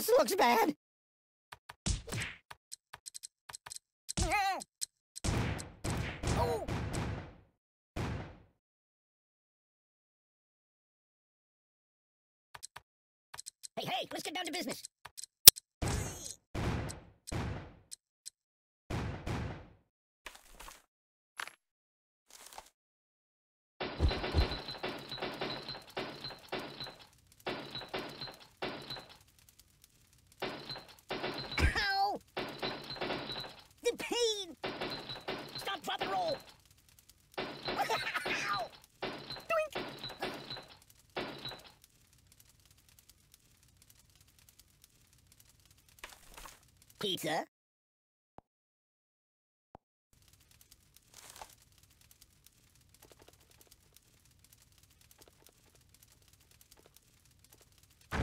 This looks bad. Hey, hey, let's get down to business. Pizza?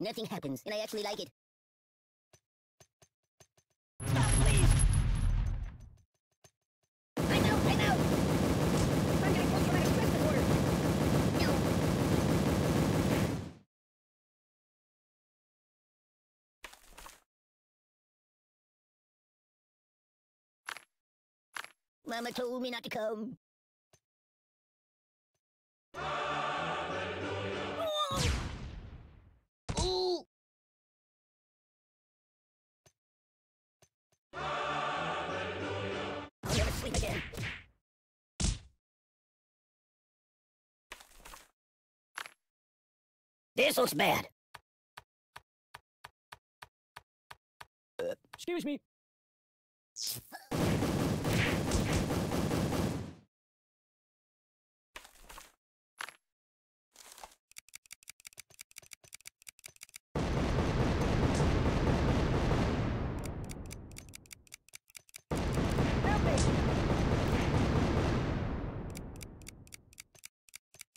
Nothing happens, and I actually like it. Stop, please! I'm out, I'm out! I'm getting post-traumatic stress disorder! No! Mama told me not to come. This looks bad. Excuse me.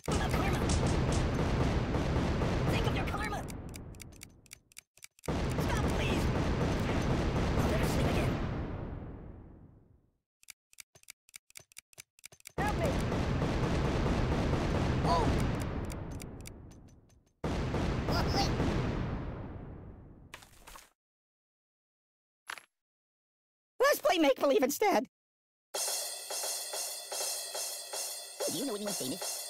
What about karma? Think of your karma. Stop, please. I'll never sleep again. Help me. Oh. Let's play make believe instead. Do you know anyone famous?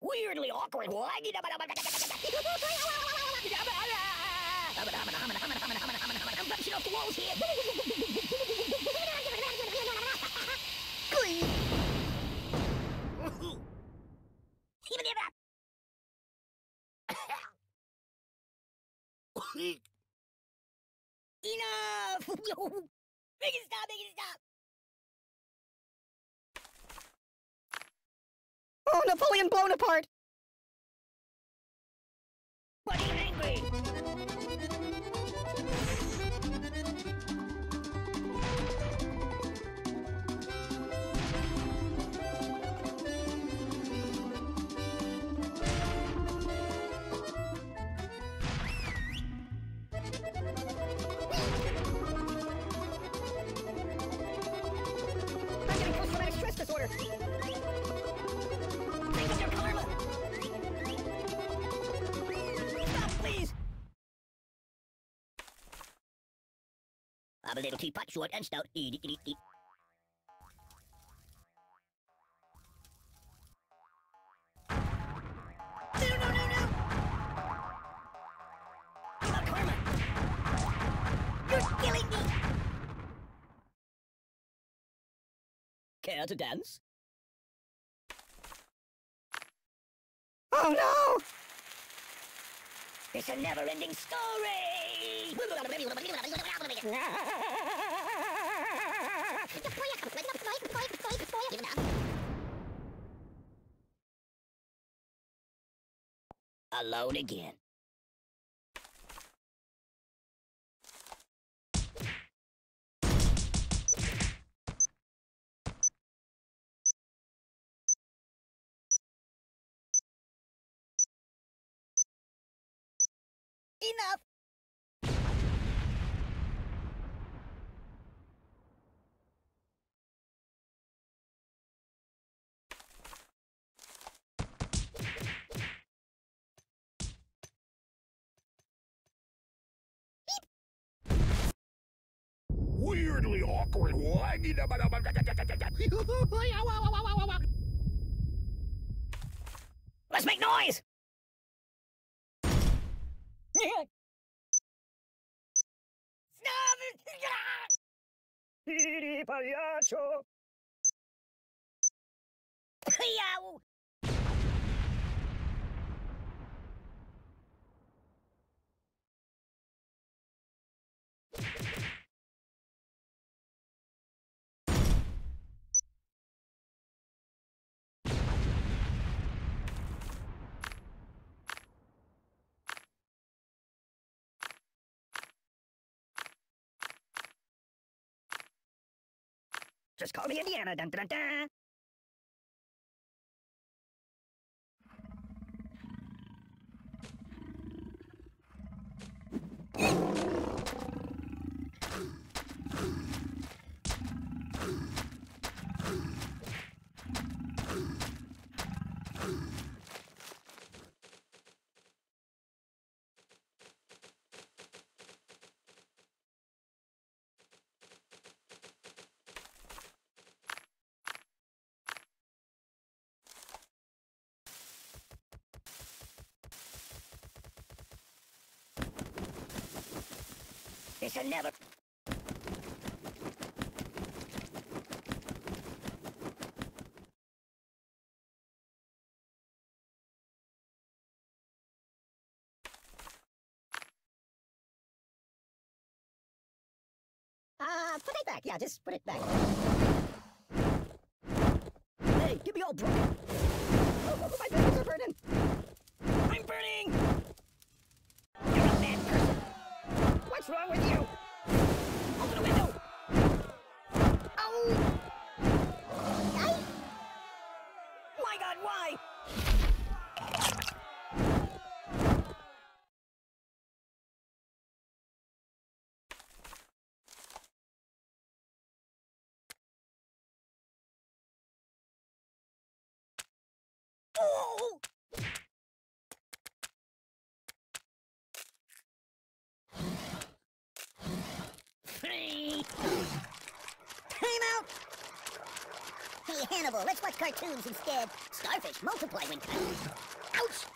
Weirdly awkward. Oh, Napoleon blown apart. Why are I'm a little teapot, short and stout. Eat, eat, eat, eat. Care to dance? Oh no! It's a never-ending story! Alone again. Enough! Weirdly awkward. Let's make noise! Снова игра! Перепаячу! Пьяу! Just call me Indiana. Dun, dun, dun. This'll never... Uh, put it back. Yeah, just put it back. Hey, give me all broken. Oh, my fingers are burning. I'm burning! You're a bad person. What's wrong with you? Oh! Time out! Hey, Hannibal, let's watch cartoons instead. Starfish multiply when cut. Ouch!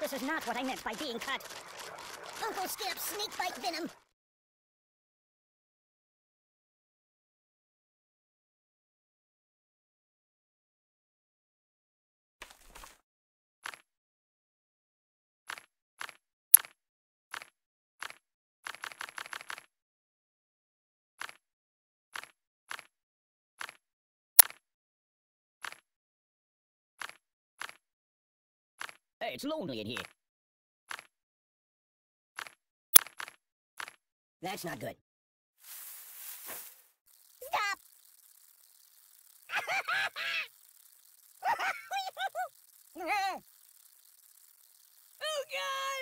This is not what I meant by being cut. Uncle Skip, snake bite venom. It's lonely in here. That's not good. Stop! oh, God!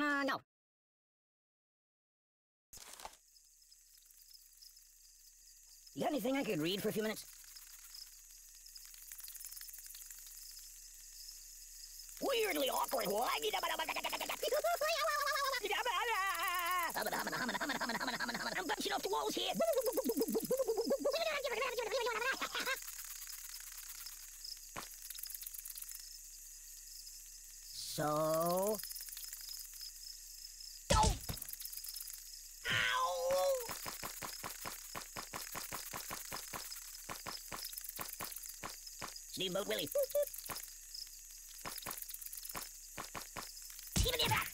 Uh, no. You got anything I could read for a few minutes? Weirdly awkward. Why? I'm bouncing off the walls here. Steamboat Willie. If I...